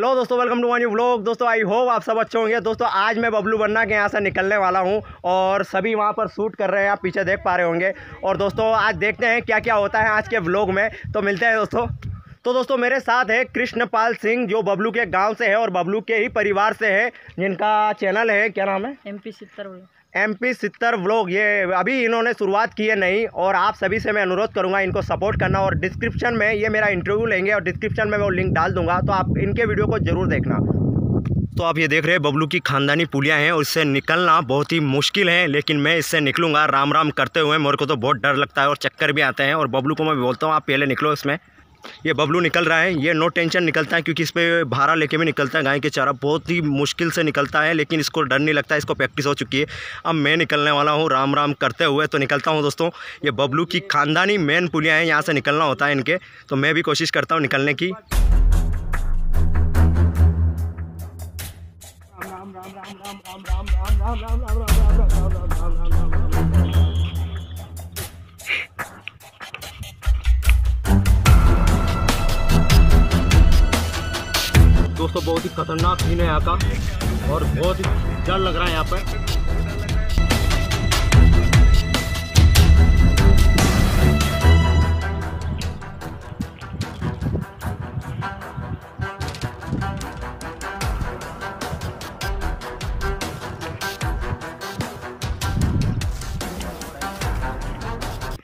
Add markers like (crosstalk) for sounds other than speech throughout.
Hello दोस्तों welcome to मानी vlog दोस्तों आई होप आप सब अच्छे होंगे। दोस्तों, आज मैं बबलू बन्ना के यहाँ से निकलने वाला हूँ और सभी वहाँ पर शूट कर रहे हैं, आप पीछे देख पा रहे होंगे। और दोस्तों, आज देखते हैं क्या क्या होता है आज के व्लॉग में। तो मिलते हैं दोस्तों। तो दोस्तों, मेरे साथ है कृष्णपाल सिंह, जो बबलू के गाँव से है और बबलू के ही परिवार से है, जिनका चैनल है। क्या नाम है? एम पी एम पी सितर व्लॉग ये अभी इन्होंने शुरुआत की है नहीं, और आप सभी से मैं अनुरोध करूँगा इनको सपोर्ट करना और डिस्क्रिप्शन में ये मेरा इंटरव्यू लेंगे और डिस्क्रिप्शन में वो लिंक डाल दूँगा तो आप इनके वीडियो को ज़रूर देखना। तो आप ये देख रहे हैं, बबलू की खानदानी पुलियाँ हैं इससे निकलना बहुत ही मुश्किल है, लेकिन मैं इससे निकलूँगा राम राम करते हुए, मेरे को तो बहुत डर लगता है और चक्कर भी आते हैं, और बबलू को मैं बोलता हूँ, आप पहले निकलो इसमें। ये बबलू निकल रहा है ये नो टेंशन निकलता है क्योंकि इस पर भाड़ा लेके भी निकलता है गाय के चारा बहुत ही मुश्किल से निकलता है लेकिन इसको डर नहीं लगता है इसको प्रैक्टिस हो चुकी है अब मैं निकलने वाला हूँ राम राम करते हुए तो निकलता हूँ दोस्तों ये बबलू की खानदानी मेन पुलियाँ हैं यहाँ से निकलना होता है इनके तो मैं भी कोशिश करता हूँ निकलने की राम राम राम राम राम राम राम राम राम राम राम राम राम राम राम राम दोस्तों, बहुत ही खतरनाक सीन है यहाँ का, और बहुत ही डर लग रहा है यहाँ पर।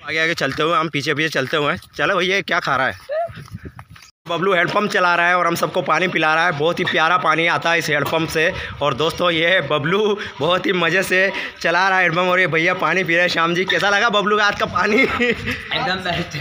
आगे आगे चलते हुए, हम पीछे पीछे चलते हुए चलो भैया क्या खा रहा है? बबलू हेडपम्प चला रहा है और हम सबको पानी पिला रहा है। बहुत ही प्यारा पानी आता है इस हेडपम्प से। और दोस्तों ये है बबलू। बहुत ही मज़े से चला रहा है हेडपम्प और ये भैया पानी पी रहे हैं श्याम जी। कैसा लगा बबलू का आज का पानी? एकदम बेस्ट।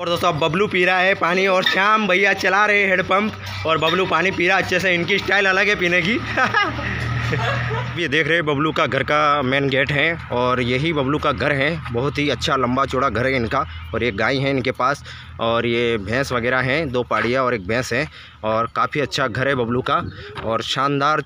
और दोस्तों अब बबलू पी रहा है पानी और श्याम भैया चला रहे हैं हेडपम्प और बबलू पानी पी रहा है अच्छे से। इनकी स्टाइल अलग है पीने की। (laughs) (laughs) ये देख रहे हैं बबलू का घर का मेन गेट है और यही बबलू का घर है। बहुत ही अच्छा लंबा चौड़ा घर है इनका और एक गाय है इनके पास और ये भैंस वगैरह हैं, दो पाड़िया और एक भैंस है और काफ़ी अच्छा घर है बबलू का और शानदार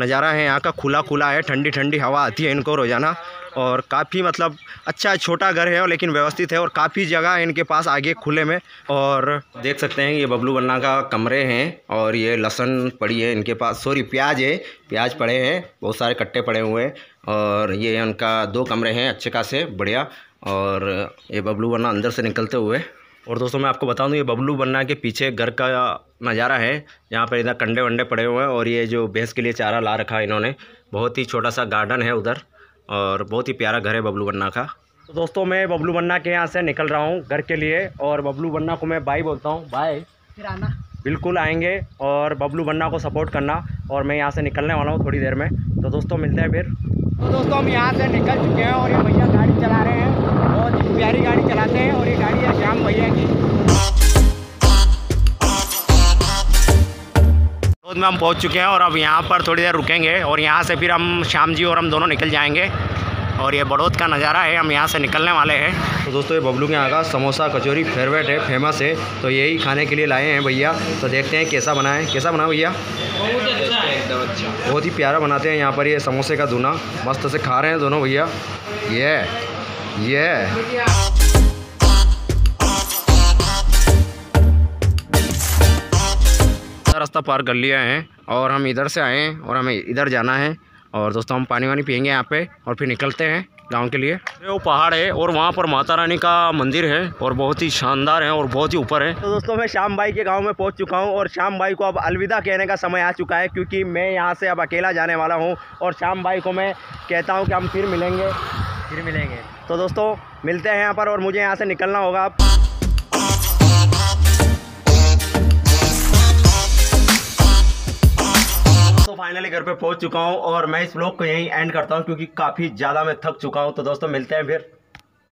नज़ारा है यहाँ का खुला खुला है ठंडी ठंडी हवा आती है इनको रोज़ाना। और काफ़ी मतलब अच्छा छोटा घर है और लेकिन व्यवस्थित है और काफ़ी जगह है इनके पास आगे खुले में। और देख सकते हैं ये बबलू बन्ना का कमरे हैं और ये लहसन पड़ी है इनके पास। सॉरी, प्याज है, प्याज पड़े हैं, बहुत सारे कट्टे पड़े हुए हैं और ये उनका दो कमरे हैं अच्छे खासे, बढ़िया। और ये बबलू बन्ना अंदर से निकलते हुए। और दोस्तों, मैं आपको बता दूँ ये बबलू बन्ना के पीछे घर का नज़ारा है। यहाँ पर इधर कंडे वंडे पड़े हुए हैं और ये जो भैंस के लिए चारा ला रखा है इन्होंने। बहुत ही छोटा सा गार्डन है उधर। और बहुत ही प्यारा घर है बबलू बन्ना का। तो दोस्तों मैं बबलू बन्ना के यहाँ से निकल रहा हूँ घर के लिए और बबलू बन्ना को मैं बाई बोलता हूँ। बाय फिर आना। बिल्कुल आएँगे और बबलू बन्ना को सपोर्ट करना और मैं यहाँ से निकलने वाला हूँ थोड़ी देर में। तो दोस्तों मिलते हैं फिर। तो दोस्तों हम यहाँ से निकल चुके हैं और ये भैया गाड़ी चला रहे हैं। बहुत ही प्यारी गाड़ी चलाते हैं और ये गाड़ी है श्याम भैया की। में हम पहुँच चुके हैं और अब यहाँ पर थोड़ी देर रुकेंगे और यहाँ से फिर हम श्याम जी और हम दोनों निकल जाएँगे। और ये बड़ौद का नज़ारा है हम यहाँ से निकलने वाले हैं। तो दोस्तों ये बबलू के यहाँ का समोसा कचौरी फेवरेट है फ़ेमस है। तो यही खाने के लिए लाए हैं भैया। तो देखते हैं कैसा बना है। कैसा बना भैया? बहुत अच्छा है। एकदम अच्छा। बहुत ही प्यारा बनाते हैं यहाँ पर ये समोसे का धुना मस्त से खा रहे हैं दोनों भैया। ये ये। रास्ता पार कर लिया है और हम इधर से आए हैं और हमें इधर जाना है। और दोस्तों हम पानी वानी पियेंगे यहाँ पे और फिर निकलते हैं गाँव के लिए। वो पहाड़ है और वहाँ पर माता रानी का मंदिर है और बहुत ही शानदार है और बहुत ही ऊपर है। तो दोस्तों मैं श्याम भाई के गाँव में पहुँच चुका हूँ और श्याम भाई को अब अलविदा कहने का समय आ चुका है क्योंकि मैं यहाँ से अब अकेला जाने वाला हूँ और श्याम भाई को मैं कहता हूँ कि हम फिर मिलेंगे। फिर मिलेंगे। तो दोस्तों मिलते हैं यहाँ पर और मुझे यहाँ से निकलना होगा अब। फाइनली घर पे पहुँच चुका हूँ और मैं इस ब्लॉग को यहीं एंड करता हूँ, क्योंकि काफ़ी ज़्यादा मैं थक चुका हूँ। तो दोस्तों, मिलते हैं फिर।